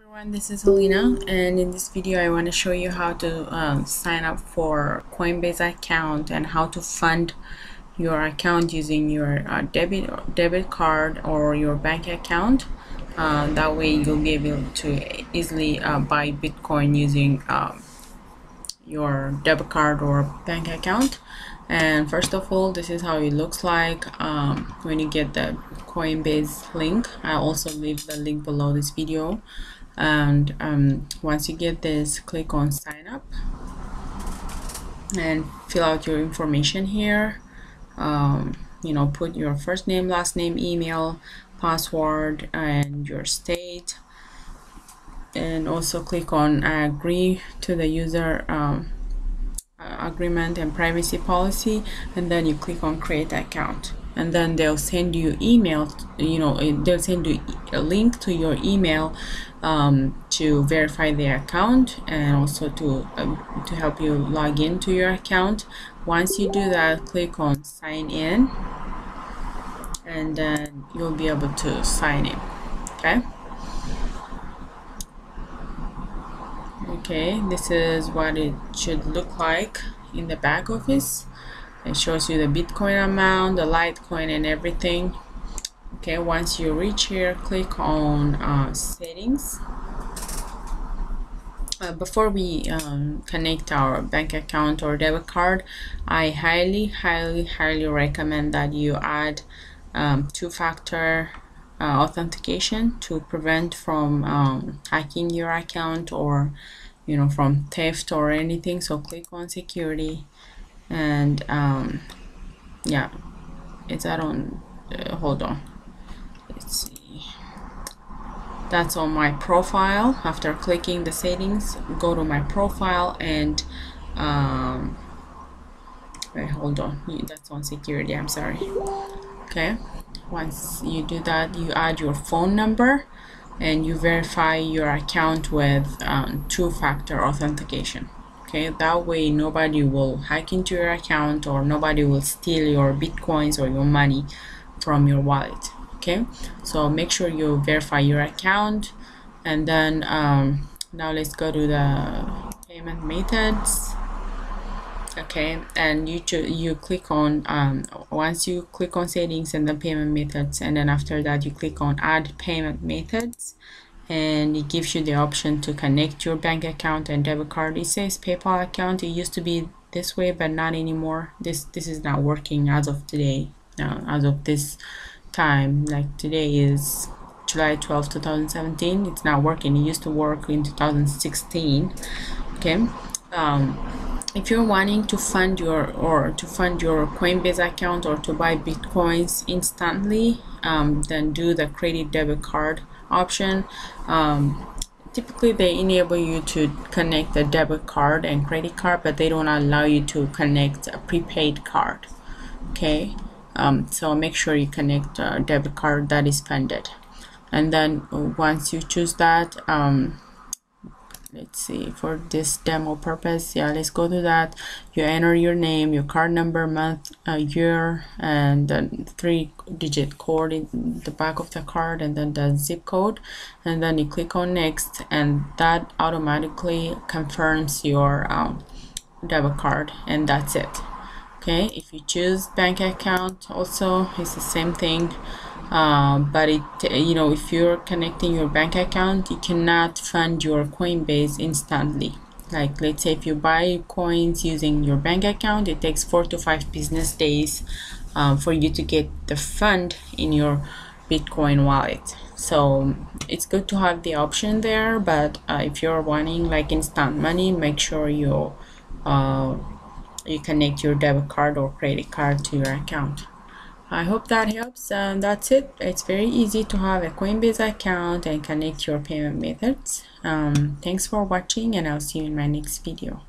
everyone this is Helena and in this video I want to show you how to um, sign up for Coinbase account and how to fund your account using your uh, debit debit card or your bank account. Uh, that way you'll be able to easily uh, buy Bitcoin using um, your debit card or bank account. And first of all this is how it looks like um, when you get the Coinbase link. I'll also leave the link below this video and um, once you get this click on sign up and fill out your information here. Um, you know put your first name last name email password and your state. And also click on agree to the user um, agreement and privacy policy. And then you click on create account and then they'll send you email you know they'll send you a link to your email um, to verify the account and also to um, to help you log into your account. Once you do that click on sign in and then you'll be able to sign in okay? Okay this is what it should look like in the back office it shows you the bitcoin amount the litecoin and everything. Okay once you reach here click on uh, settings. Uh, before we um, connect our bank account or debit card I highly highly highly recommend that you add um, two-factor uh, authentication to prevent from um, hacking your account or you know from theft or anything. So click on security and um, yeah. It's I don't uh, hold on. Let's see. That's on my profile. After clicking the settings go to my profile and um, wait hold on. That's on security. I'm sorry. Okay. Once you do that you add your phone number and you verify your account with um, two-factor authentication okay? That way nobody will hack into your account or nobody will steal your bitcoins or your money from your wallet okay? So make sure you verify your account. And then um, now let's go to the payment methods okay? And you you click on um, once you click on settings and the payment methods and then after that you click on add payment methods and it gives you the option to connect your bank account and debit card. It says PayPal account. It used to be this way but not anymore. This this is not working as of today. Now as of this time like today is July 12 2017 it's not working. It used to work in 2016 okay. Um, if you're wanting to fund your or to fund your Coinbase account or to buy bitcoins instantly um, then do the credit debit card option um, typically they enable you to connect a debit card and credit card but they don't allow you to connect a prepaid card okay? Um, so make sure you connect a debit card that is funded. And then once you choose that um, let's see for this demo purpose yeah let's go to that. You enter your name your card number month uh, year and then three digit code in the back of the card and then the zip code and then you click on next and that automatically confirms your um, debit card and that's it okay if you choose bank account also it's the same thing. Um, but it you know if you're connecting your bank account you cannot fund your Coinbase instantly. Like let's say if you buy coins using your bank account it takes four to five business days um, for you to get the fund in your Bitcoin wallet. So it's good to have the option there but uh, if you're wanting like instant money make sure you uh, you connect your debit card or credit card to your account. I hope that helps and that's it. It's very easy to have a Coinbase account and connect your payment methods. Um, thanks for watching and I'll see you in my next video